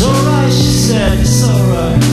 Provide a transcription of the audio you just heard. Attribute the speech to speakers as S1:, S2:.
S1: It's alright, she said, it's alright.